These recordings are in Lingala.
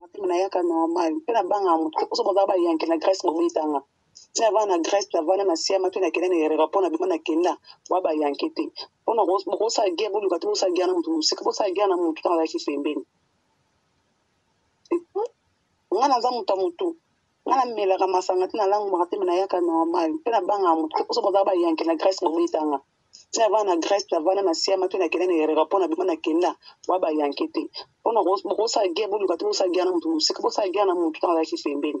Motema na yaka normal mpe na banga moto mpe poso boza ba yanke na Grèce bobetanga tina avana na Grèce na vana na siama mpe na kenda na erera mpo na bima na kenda wa ba yanke te mpo na bokosala guerre boluka te bosala guerre na moto mosika bosala guerre na moto tanga laki pembeni nga naza moto ya moto nga na melaka masanga ti na langumaka te me nayaka normal mpe na bangaka moto te poso bozaka bayanke na grèce bobetanga ti na vana na grèce na vana na siama mpe na kenda na erera mpo na bima na kenda wa bayanke te mpo na bokosala guerre boluka te bosala guerre na moto mosika bosala guerre na moto ntango azalaki pembeni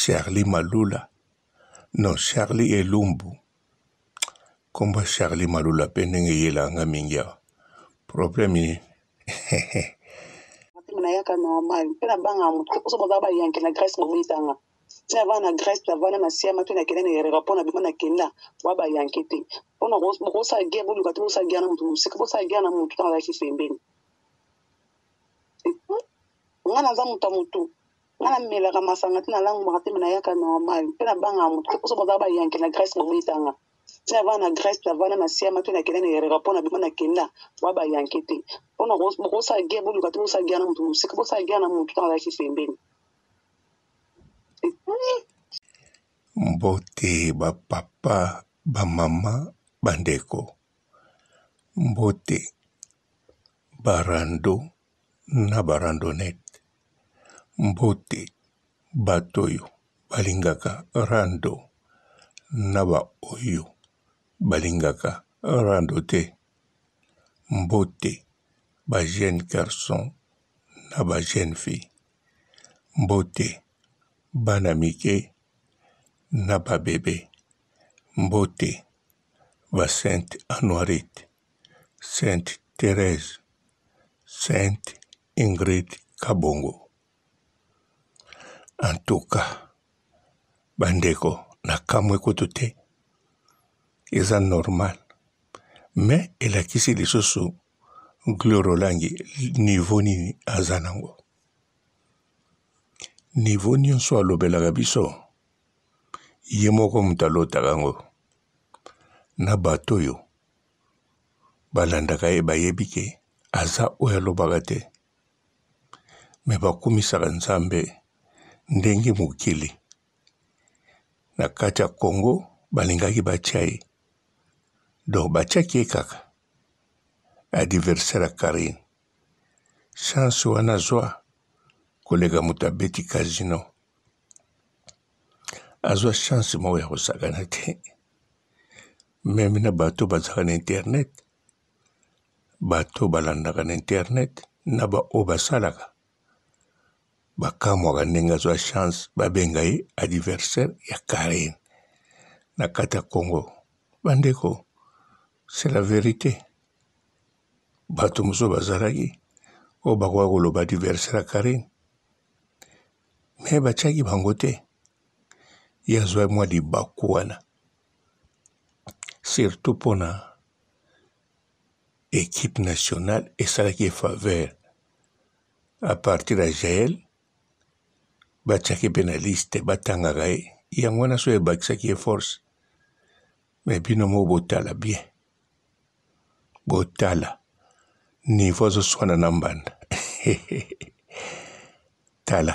Charlie Malula non Charlie Elumbu kombo ya Charlie Malula mpe ndenge eyelaka nga mingi awa problème ye motema nayaka normal mpe nabangaka moto te mposo boza bayanke na grèce bobetanga ti navana na grèce navana na siama mpe nakenda na erera mpo nabima nakenda wa bayanke te mpona bokosala guerre boluka te bosala guerre na moto mosika bosala guerre na moto ntango azalaki pembeni Nga naza moto ya motu nga na melaka masanga te na langumaka te me na yaka normal mpe na bangaka moto te poso bozaka ba yanke na grèce bobetanga ti na vana na grèce na vana na siama mpe na kenda na erera mpo na bima na kenda boa ba yanke te mpo na bokosala guerre boluka te bosala guerre na moto mosika bosala guerre na moto tanga laki pembeni mbote ba papa ba mama ba ndeko mbote barando na ba randonnette mbote bato oyo balingaka rando na ba oyo balingaka rando te mbote ba jeune garçon na ba jeune fille mbote bana mike na ba bebe mbote ba sainte anuarite. Sainte Therèse, Sainte Ingrid Kabongo. En tout cas, bandeko nakamwe kutu te eza normal me elakisi lisusu gloire olangi niveau nini aza nango niveau nyonso alobelaka biso ye moko moto alotaka yango na bato oyo balandaka ye bayebi ke aza oyo alobaka te me bakumisaka nzambe ndenge mokili na kati ya congo balingaki batia ye donc batiaki ye kaka adversaire ya karine chance wana azwa koleka moto abeti casino azwa chance moko ya kosakana te meme na bato bazalaka na internet bato balandaka na internet na baoyo basalaka bakamwaka ndenge azwa chance babenga ye adversaire ya carine na kati ya congo bandeko c'est la verite bato mosusu bazalaki oyo bakoya koloba adversaire ya carine me batyaki bango te ye azwa mwa libaku wana surtout pona equipe nationale esalaki efaveur à partir ya jael batiaki mpe na liste batangaka ye yango wana so ebakisaki ye force me bino moko botala bien botala niveau azoswana na mbanda tala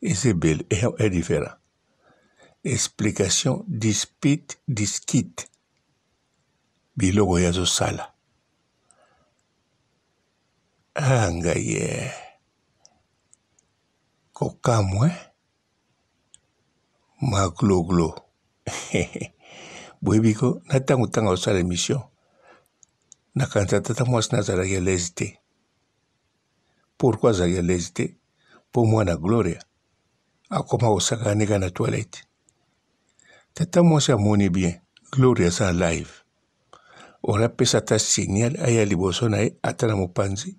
eza ebele eza different explication dispute discute biloko ye azosala ah ngai ye kokamwe magloglo boyebi ko na ntango ntango azosala émission nakanisa tata mwasi nazalaki alaise te pourquoi azali à l'aise te po mwana Gloria akoma kosaka neka na toilette tata mwasi amoni bien Gloria aza na live ora apesa ata signal aya liboso na ye ata na mopanzi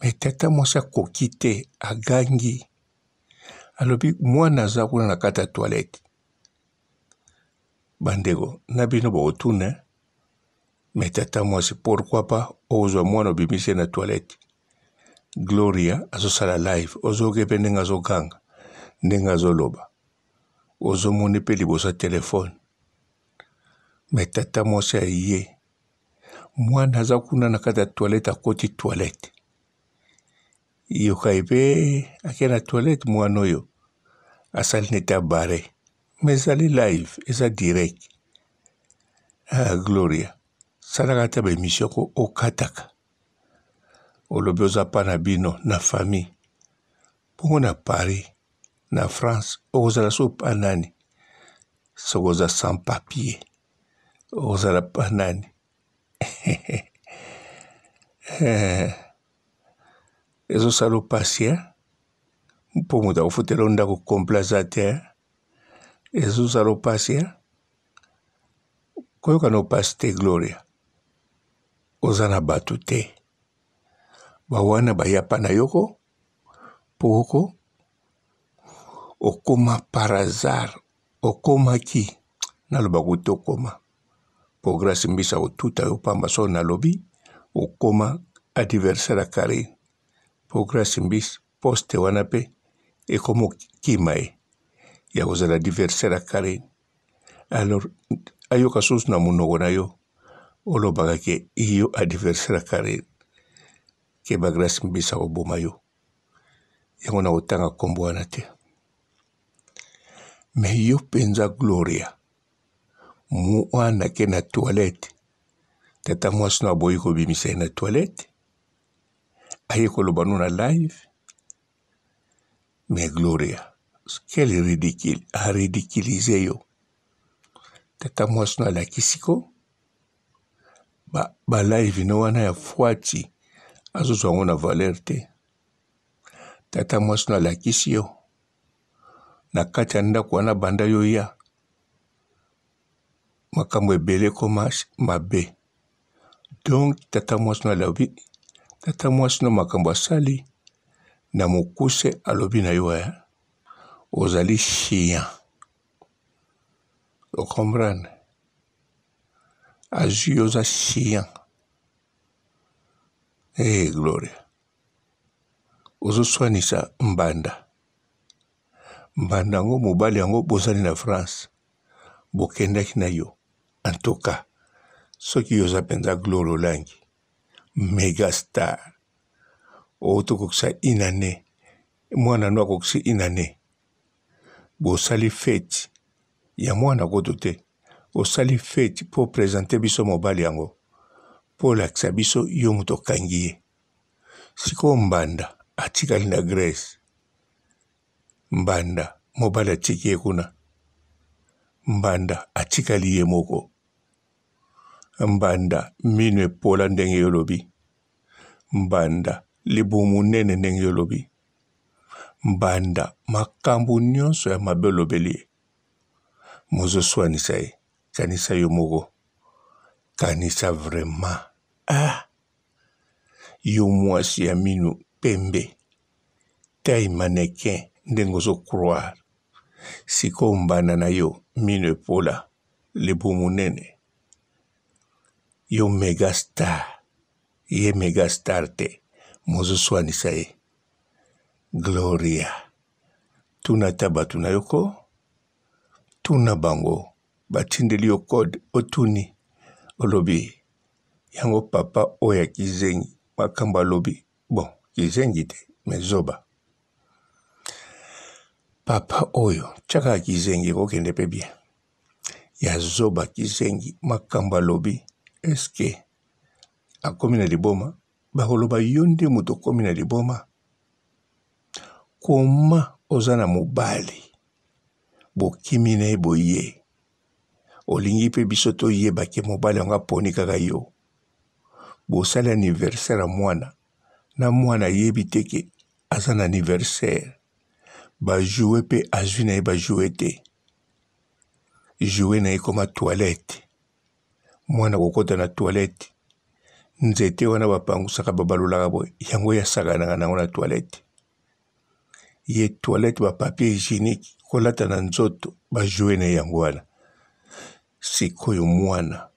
me tata mwasi akoki te agangi alobi mwana aza kuna na kati ya toilette bandeko na bino bokotuna Mais tata mwasi pourquoi pas ozwa mwana obimisi ye na toilette Gloria azosala live ozoyoka ye mpe ndenge azoganga ndenge azoloba ozomoni mpe liboso ya telefone mais tata mwasi aye mwana aza kuna na kati ya toilette akoti toilette yoka ye mpe akei na toilette mwana oyo asali neti abare mais ezali live eza direct ah, gloria salaka ata baemission ko okataka olobi oza pa na bino na famille bongo na paris na france okozala so pa nani soki oza sans papier okozala pa nani eh, ezo salo pasi hein mpo moto akofutela yo ndako complet aza te hein ezo salo pasi hein koyoka no pasi te gloria oza na bato te bawana bayapa na yoko mpo oko okoma par hasard Okomaki, naloba kutu okoma, po Grace Mbisa akotuta yo pamba soko nalobi okoma adversaire ya Carine, po Grace Mbis poste wana pe ekomo kima ye ya kozala adversaire ya Carine. Alors ayoka susu na munoko na yo olobaka ke iyo adversaire ya Carine, keba Grace Mbisa akoboma yo. yango na kotanga nkombo wana te me yo mpenza gloria mwana ke na toilette tata mwasi no aboyi kobimisa ye na toilette aye koloba no na live mais gloria quel ridicule aridicilise yo tata mwasi no alakisi ko ba ba live ne wana ya fuati azozwa yango na valeur te tata mwasi no alakisi yo na kati ya ndako wana banda yo ya makambo ebele ekoma mabe donc tata mwasi no alobi tata mwasi no makambo asali na mokuse alobi na yo ya ozali chien o comprendre azwi yo oza chiant ee gloria ozoswanisa mbanda mbanda yango mobali yango bozali na france bokendaki na yo en tout cas soki yo oza mpenza gloire olangi mega star oyo tokokisa inane mwana no akokisi inane bosali feti ya mwana kutu te osali feti mpo presente biso mobali yango mpo olakisa biso yo moto okangi ye sikoyo mbanda atikali na grèce mbanda mobali atiki ye kuna mbanda atikali ye moko mbanda mino epola ndenge yo olobi mbanda libumu monene ndenge yo olobi Banda makambo nyonso ya mabe olobeli ye, mozoswanisa ye, kanisa yo moko, kanisa vraiment ah! Yo mwasi ya minu pembe, taille mannequin ndenge ozo croire, sikoyo mbanda na yo minu epola, libumu nene, yo mega star, Ye mega star te mozo swanisa ye gloria tuna ata batu na yo ko tuna bango batindeli yo code otuni olobi yango papa oyo ya kizengi makambo alobi bon kizengi te mais zoba papa oyo tiaka kizengi ekokende mpe bien ya zoba kizengi makambo alobi eske akomi na liboma bakoloba yo nde moto okomi na liboma koma oza na mobali bokimi na ye boye olingi mpe biso toyeba ke mobali yango aponi kaka yo bosali aniversaire ya mwana na mwana ayebi te ke aza na aniversaire bajoue mpe azwi na ye bajoue te joue na ye ekoma toilette mwana kokota na toilette nzete wana bapangusaka babalolaka boye yango ye asakanaka nango na toilette ye toilette bapapie hygiénique kolata na nzoto bajoue na ye yango wana sikoyo mwana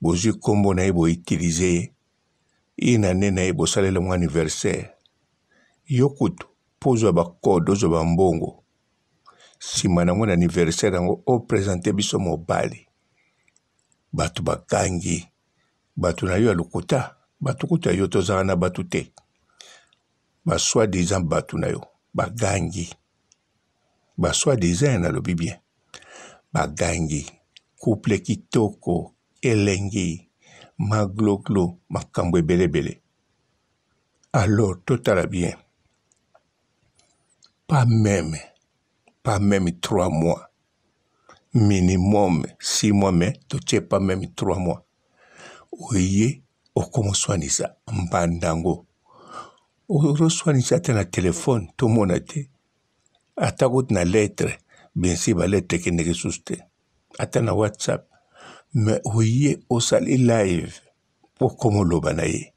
bozwi nkombo na ye boutilize ye ina nde na ye bosalela mwa anniversaire yo kutu mpo ozwa bakode ozwa bambongo nsima na yango na anniversaire yango opresente biso mobali batu bakangi batu na yo ya lokuta batu kutu ya yo tozala na batu te ba soit disant batu na yo bagangi ba soit disant nalobi bien bagangi couple kitoko elengi magloglo makambo ebele ebele alors totala bien pas meme pas meme trois mois minimum six mois mais totie pas meme trois mois oye okomoswanisa mbanda yango ozoswanisa te na telefone tomona te ata kutu na lettre biensi baletre ekendeke lisusu te ata na whatsapp me oye osali live okomoloba na ye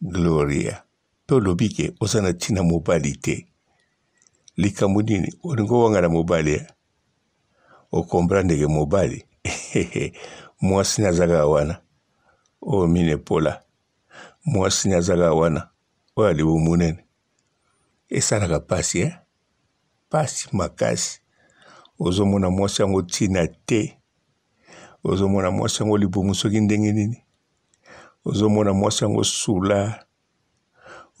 gloria Mpe olobi ke oza na ntina mobali te. Likambo nini? Olingi owangana mobali eh? Okomprendre ke mobali mwasi ne aza kaka wana oyo oh, mine epola, mwasi ne aza kaka wana oyo ya libumu monene. Esalaka mpasi eh? Mpasi makasi. Ozomona mwasi yango ntina te. Ozomona mwasi yango libumu soki ndenge nini. ozomona mwasi yango sula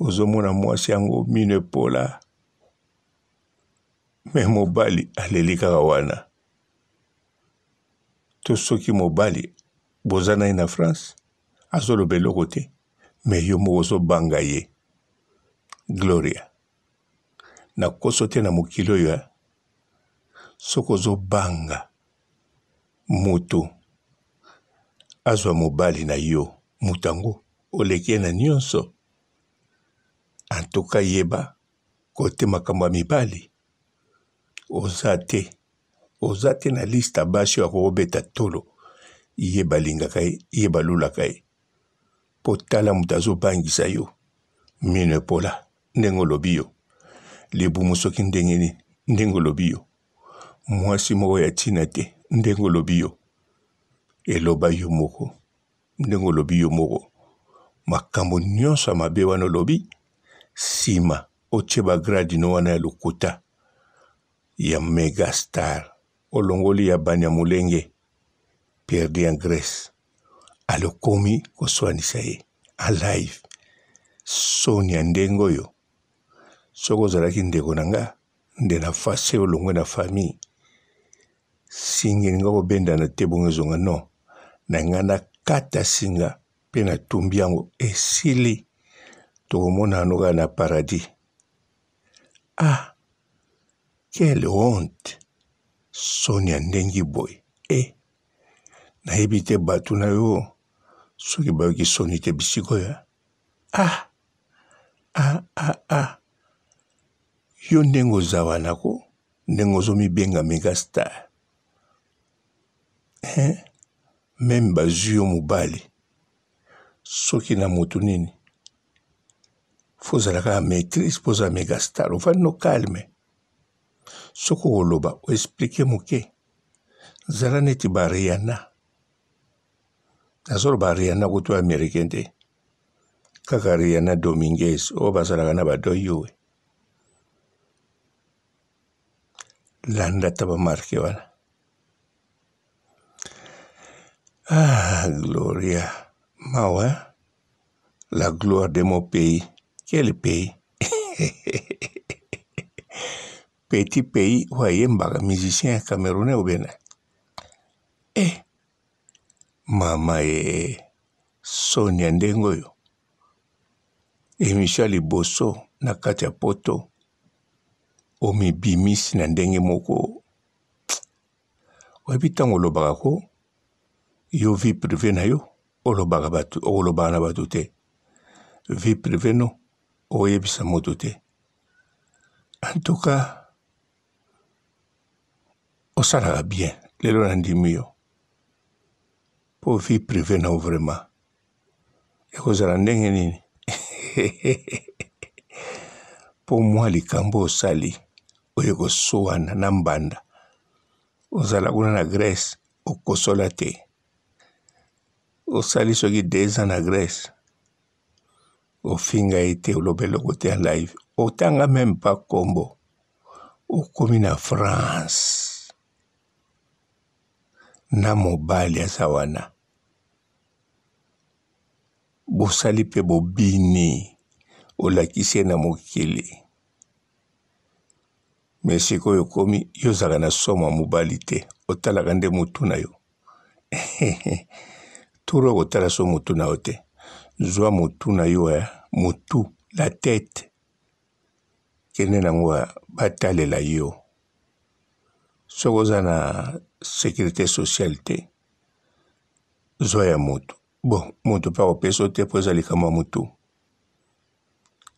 ozomona mwasi yango mino epola me mobali aleli kaka wana to soki mobali boza na ye na france azoloba eloko te me yo moko ozobanga ye gloria nakoso te na mokili oyo soki ozobanga Moto azwa mobali na yo, moto yango oleki ye na nionso. En tout cas yeba kote makambo ya mibali oza te, oza te na liste ya basi oyo akoki kobeta tolo. Ye balingaka ye, ye balulaka ye. Po tala moto azobangisa yo, minu epola ndenge olobi yo, libumu soki ndenge nini ndenge olobi yo. Mwasi moko ya ntina te, ndenge olobi yo. Eloba yo moko, ndenge olobi yo moko. Makambo nyonso ya mabe wana olobi, nsima otie bagrade no wana ya lokuta ya mega star, olongoli ya Banyamulenge, Pierre Dian Grace alokomi koswanisa ye a live. Soni ya ndenge oyo! Soki ozalaki ndeko na nga, nde na fase olongwe na famille singa elinga kobendana te bongo ezonga non na ngai nakata singa mpe natumbi yango esili tokomona yango kaka na paradis ah quelle honte soni ya ndenge boye e eh, nayebi te bato na yo soki bayoki soni te bisikoyo ah ah ah ah Yo ndenge oza wana ko ndenge ozomibenga mega star eh, meme bazwi yo mobali soki na motu nini fo ozala kaka maîtrise mpo ozala mega star ofandi no calme soki okoloba oexplike moke zala neti bariana nazoloba riana kutu américain te Kaka Rihanna Dominguez oyo bazalaka na ba doyowe. Landa ta ba marque wana. Ah, Gloria. Mawa. La gloire de mon pays. Quel pays? Petit pays oyo ayembaka musicien ya Camerounais ou bien? Eh, mama ye. Eh. Soni ya ndenge oyo? Emission ya liboso na kati ya poto omibimisi na ndenge moko oyebi ntango olobaka ko yo vie prive na yo olobaka bato okolobaka na bato te vie prive no oyebisa moto te en tout cas osalaka bien lelo nandimi yo Po vie privee na yo vraiment eko zala ndenge nini? Po mua likambu oyo osali oye ko suana na mbanda ozala kuna na Grèce okosola te? Osali soki deux ans na Grèce ofinga ye te oloba eloko te en live otanga meme pas kombo okomi na France. na mobali aza wana bosali mpe bobini olakisi ye na mokili me sikoyo okomi yo ozalaka na somo ya mobali te otalaka nde motu na yo toro kotala so motu na yo te zwa motu na yo ya eh, motu la tete kende nango batalela yo soki oza na securite sociale te zwa ya mutu bo mutu mpe akopesa yo te mpo eza likambo ya mutu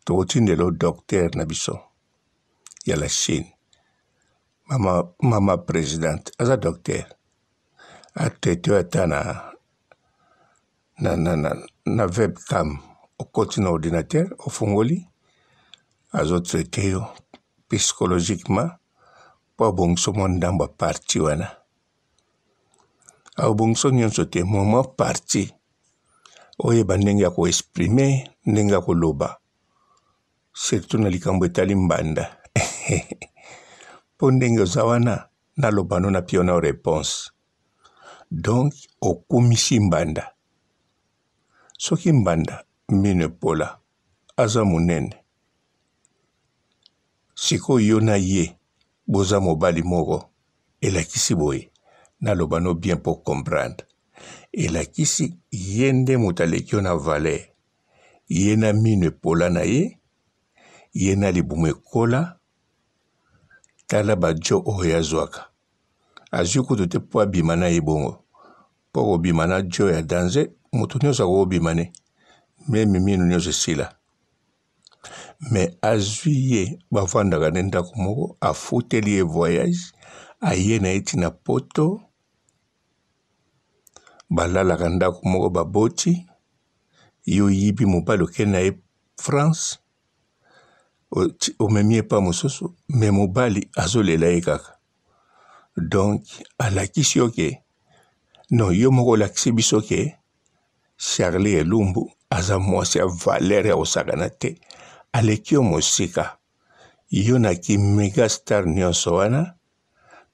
tokotindela yo docteur na biso ya la chine mama, mama presidente aza docteur atraite yo ata na na, na, na, na webcam okoti na ordinateur ofungoli azotraite yo psychologiquement mpo abongiso mwa ndambo ya parti wana abongiso nyonso te mwa mwa parti oyeba ndenge ya koexprime ndenge ya koloba surtout na likambo etali mbanda mpo ndenge oza wana nalobano na pio na reponse Donc okumisi mbanda. Soki mbanda mino epola aza munene sikoyo yo na ye boza mobali moko elakisi boye naloba no bien po comprendre elakisi ye nde moto aleki yo na valeur ye na mino epola na ye ye na libumu ekola tala bajo oyo azwaka azui kutu te po abima na ye bongo po kobima na djo ya danze mutu nionso akoki kobima ne meme minu nionso esila me azui ye bavandaka ne ndako moko afuteli ye voyage aye na ye ti na poto balalaka ndako moko baboti yo oyibi mobali okei na ye france omemi ye pa mosusu me mobali azolela ye kaka donc alakisi yo ke non yo moko olakisi biso ke charli elumbu aza mwasi ya valere ya kosakana te aleki yo mosika yo na kimega star nyonso wana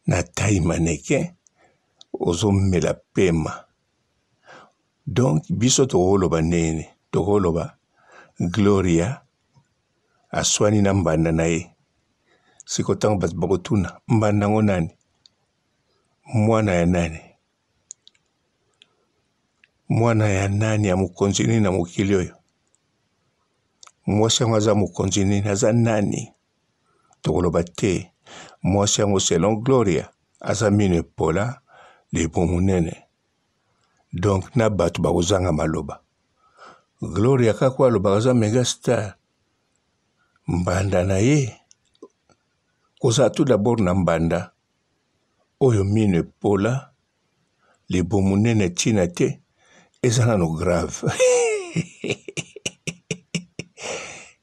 na tai maneke ozomela pema Donc biso tokoloba nini? Tokoloba Gloria aswani na mbanda na ye. Siko tango bato bakotuna mbanda yango nani? Mwana ya nani? Mwana ya nani? Ya mokonzi nini na mokili oyo? Mwasi yango aza mokonzi nini? Aza nani? Tokoloba te mwasi yango selon Gloria aza mino epola libu monene donc na bato bakozanga maloba gloria kaka oyo alobaka aza mega star mbanda na ye kozala tout d'abord na mbanda oyo mino epola libo monene ntina te eza nano grave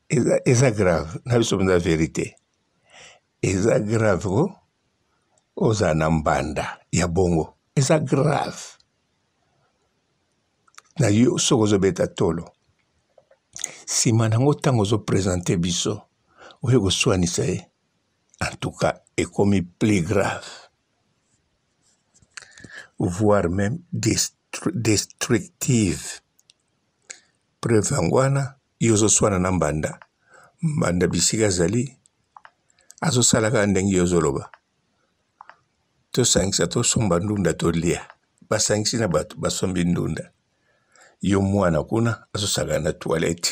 eza, eza grave na biso mpenza verite Eza grave ko oza na mbanda ya bongo eza grave na yo soki ozobeta tolo nsima nango ntango ozopresente biso oye koswanisa ye en tout cas ekomi plus grave voire même destructive preuve yango wana yo ozoswana na mbanda mbanda bisika azali azosala kaka ndenge yo ozoloba tosangisa tosomba ndunda tolia basangisi na bato basombi ndunda yo mwana kuna azosaka na toilette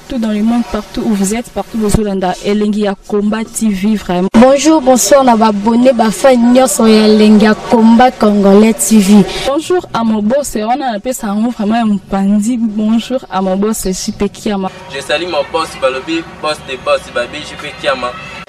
tout dans le monde partout où vous êtes partout bozolanda elengi ya combat tv vraiment bonjour bonsoir na babone bafan nyonso ya elengi ya combat congolais tv bonjour à mon boss wana napesa yango vraiment ya mopanzi bonjour à mon boss jp kiama je sali mon boss balobi boss de boss babi jp kiama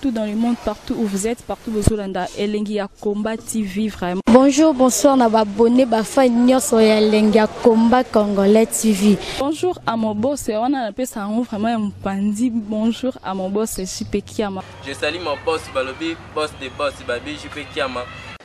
tout dans le monde partout où vous êtes partout bozolanda elengi ya combat tv vraiment bonjour bonsoir na babone bafai nyonso ya elengi ya combat congolais tv bonjour à mon boss wana napesa yango vraiment ya mopanzi bonjour à mon boss jp kiama je sali mon boss balobi boss de boss babi jp kiama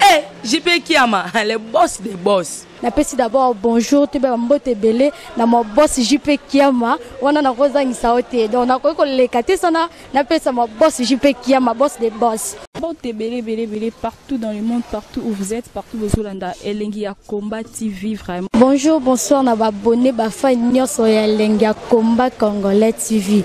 Eh, JP Kiama, le boss des boss. napesi d'abord bonjour toyeba bambote ebele na mabosi jp kiama wana nakozangisa yo te donc nakoki koleka te sana napesa mabosi jp kiama boss de boss mbote ebele ebele ebele partout dans le monde partout où vous êtes partout bozolanda elengi ya combat tv vraiment bonjour bonsoir na babone bafani nyonso ya elengi ya combat congolais tv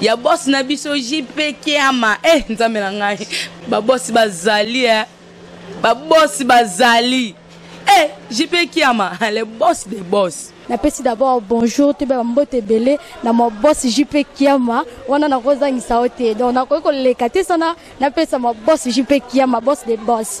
ya boss na biso JP Kiama eh nzambe na ngai ba boss bazali eh ba boss bazali eh JP Kiama le boss des boss napesi d'abord bonjour toyeba bambote ebele na mwa boss jp kiama wana nakozangisa yo te donc nakoki koleka te sana napesa mwa boss jp kiama boss de boss